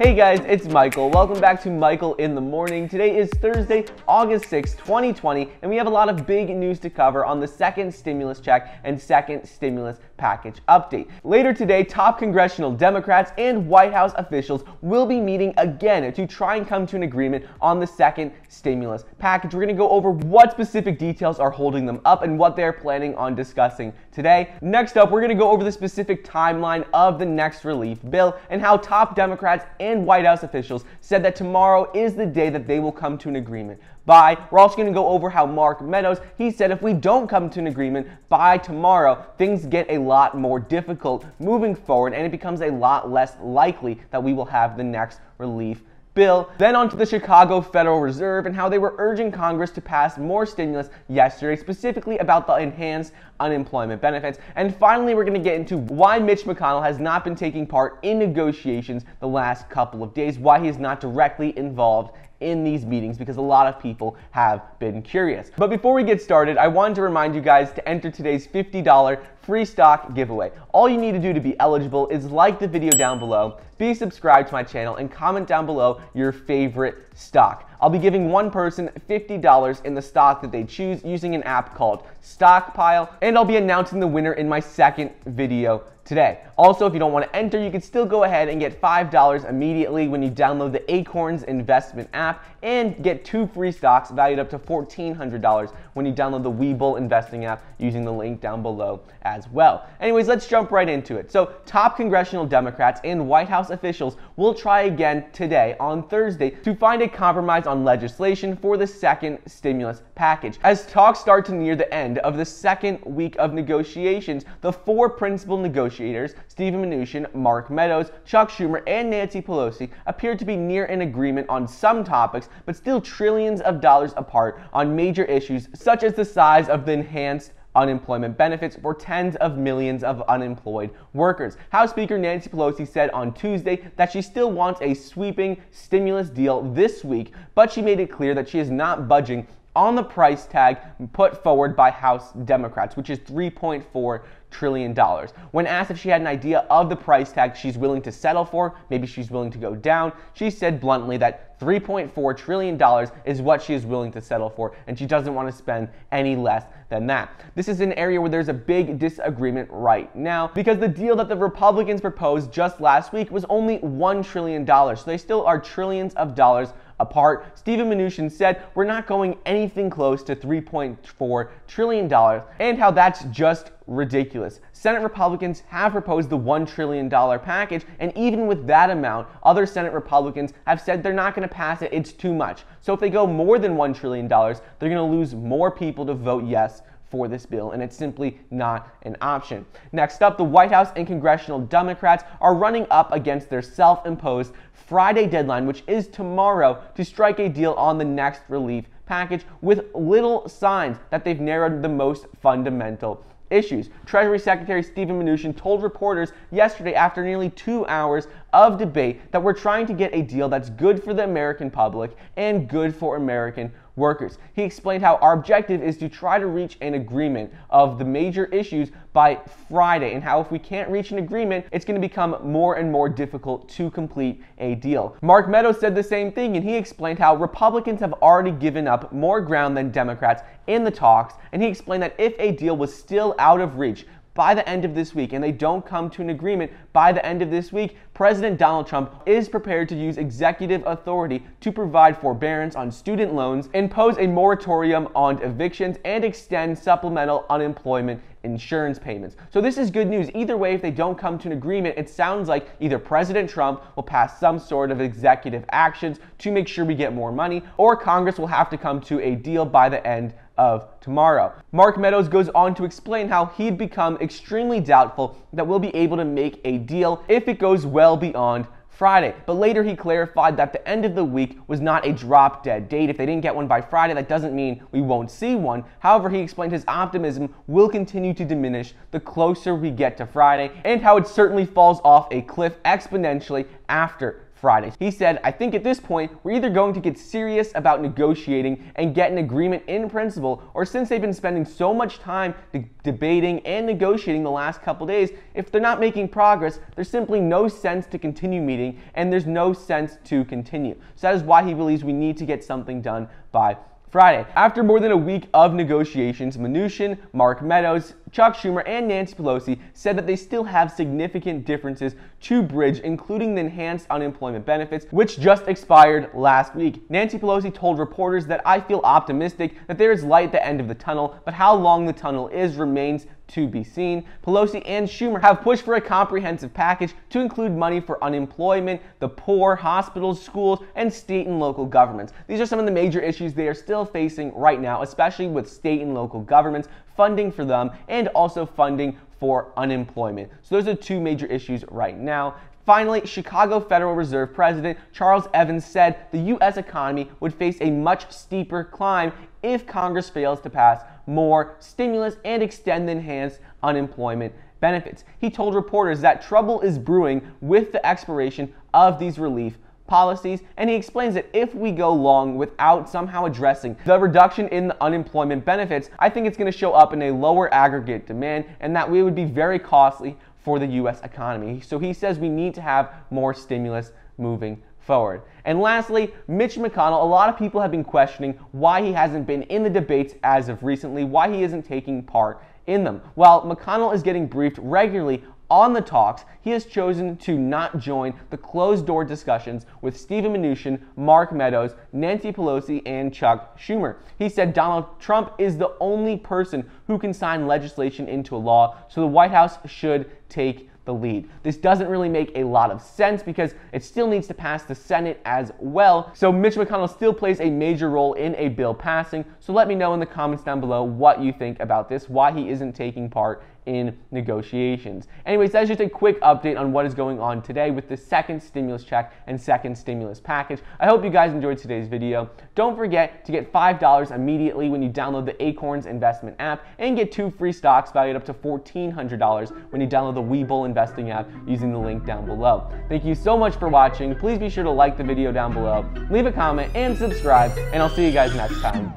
Hey guys, it's Michael. Welcome back to Michael in the Morning. Today is Thursday, August 6, 2020, and we have a lot of big news to cover on the second stimulus check and second stimulus package update. Later today, top congressional Democrats and White House officials will be meeting again to try and come to an agreement on the second stimulus package. We're going to go over what specific details are holding them up and what they're planning on discussing today. Next up, we're going to go over the specific timeline of the next relief bill and how top Democrats and White House officials said that tomorrow is the day that they will come to an agreement by. We're also going to go over how Mark Meadows, he said if we don't come to an agreement by tomorrow, things get a lot more difficult moving forward and it becomes a lot less likely that we will have the next relief bill. Then on to the Chicago Federal Reserve and how they were urging Congress to pass more stimulus yesterday, specifically about the enhanced unemployment benefits. And finally, we're going to get into why Mitch McConnell has not been taking part in negotiations the last couple of days, why he is not directly involved in these meetings because a lot of people have been curious. But before we get started, I wanted to remind you guys to enter today's $50 free stock giveaway. All you need to do to be eligible is like the video down below, be subscribed to my channel, and comment down below your favorite stock. I'll be giving one person $50 in the stock that they choose using an app called Stockpile, and I'll be announcing the winner in my second video today. Also, if you don't want to enter, you can still go ahead and get $5 immediately when you download the Acorns investment app and get two free stocks valued up to $1,400 when you download the Webull investing app using the link down below as well. Anyways, let's jump right into it. So, top congressional Democrats and White House officials will try again today on Thursday to find a compromise on legislation for the second stimulus package. As talks start to near the end of the second week of negotiations, the four principal negotiators, Stephen Mnuchin, Mark Meadows, Chuck Schumer, and Nancy Pelosi, appear to be near an agreement on some topics, but still trillions of dollars apart on major issues such as the size of the enhanced unemployment benefits for tens of millions of unemployed workers. House Speaker Nancy Pelosi said on Tuesday that she still wants a sweeping stimulus deal this week, but she made it clear that she is not budging on the price tag put forward by House Democrats, which is 3.4 trillion dollars. When asked if she had an idea of the price tag she's willing to settle for, maybe she's willing to go down, she said bluntly that 3.4 trillion dollars is what she is willing to settle for and she doesn't want to spend any less than that. This is an area where there's a big disagreement right now because the deal that the Republicans proposed just last week was only 1 trillion dollars. So they still are trillions of dollars apart. Stephen Mnuchin said we're not going anything close to $3.4 trillion and how that's just ridiculous. Senate Republicans have proposed the $1 trillion package, and even with that amount, other Senate Republicans have said they're not going to pass it, it's too much. So if they go more than $1 trillion, they're going to lose more people to vote yes for this bill, and it's simply not an option. Next up, the White House and congressional Democrats are running up against their self imposed Friday deadline, which is tomorrow, to strike a deal on the next relief package with little signs that they've narrowed the most fundamental issues. Treasury Secretary Stephen Mnuchin told reporters yesterday after nearly two hours of debate that we're trying to get a deal that's good for the American public and good for American workers. He explained how our objective is to try to reach an agreement of the major issues by Friday, and how if we can't reach an agreement, it's going to become more and more difficult to complete a deal. Mark Meadows said the same thing, and he explained how Republicans have already given up more ground than Democrats in the talks, and he explained that if a deal was still out of reach, by the end of this week and they don't come to an agreement by the end of this week, President Donald Trump is prepared to use executive authority to provide forbearance on student loans, impose a moratorium on evictions, and extend supplemental unemployment insurance payments. So this is good news. Either way, if they don't come to an agreement, it sounds like either President Trump will pass some sort of executive actions to make sure we get more money, or Congress will have to come to a deal by the end of tomorrow. Mark Meadows goes on to explain how he'd become extremely doubtful that we'll be able to make a deal if it goes well beyond Friday. But later he clarified that the end of the week was not a drop dead date. If they didn't get one by Friday, that doesn't mean we won't see one. However, he explained his optimism will continue to diminish the closer we get to Friday and how it certainly falls off a cliff exponentially after Friday. He said, I think at this point, we're either going to get serious about negotiating and get an agreement in principle, or since they've been spending so much time de- debating and negotiating the last couple days, if they're not making progress, there's simply no sense to continue meeting and there's no sense to continue. So that is why he believes we need to get something done by Friday. After more than a week of negotiations, Mnuchin, Mark Meadows, Chuck Schumer, and Nancy Pelosi said that they still have significant differences to bridge, including the enhanced unemployment benefits, which just expired last week. Nancy Pelosi told reporters that I feel optimistic that there is light at the end of the tunnel, but how long the tunnel is remains to be seen. Pelosi and Schumer have pushed for a comprehensive package to include money for unemployment, the poor, hospitals, schools, and state and local governments. These are some of the major issues they are still facing right now, especially with state and local governments, funding for them, and also funding for unemployment. So those are two major issues right now. Finally, Chicago Federal Reserve President Charles Evans said the U.S. economy would face a much steeper climb if Congress fails to pass more stimulus and extend the enhanced unemployment benefits. He told reporters that trouble is brewing with the expiration of these relief policies, and he explains that if we go long without somehow addressing the reduction in the unemployment benefits, I think it's going to show up in a lower aggregate demand and that we would be very costly for the US economy. So he says we need to have more stimulus moving forward. And lastly, Mitch McConnell, a lot of people have been questioning why he hasn't been in the debates as of recently, why he isn't taking part in them. While McConnell is getting briefed regularly on the talks, he has chosen to not join the closed door discussions with Stephen Mnuchin, Mark Meadows, Nancy Pelosi, and Chuck Schumer. He said Donald Trump is the only person who can sign legislation into law, so the White House should take the lead. This doesn't really make a lot of sense because it still needs to pass the Senate as well. So Mitch McConnell still plays a major role in a bill passing. So let me know in the comments down below what you think about this, why he isn't taking part in negotiations. Anyways, that's just a quick update on what is going on today with the second stimulus check and second stimulus package. I hope you guys enjoyed today's video. Don't forget to get $5 immediately when you download the Acorns investment app and get two free stocks valued up to $1,400 when you download the Webull investing app using the link down below. Thank you so much for watching. Please be sure to like the video down below, leave a comment, and subscribe, and I'll see you guys next time.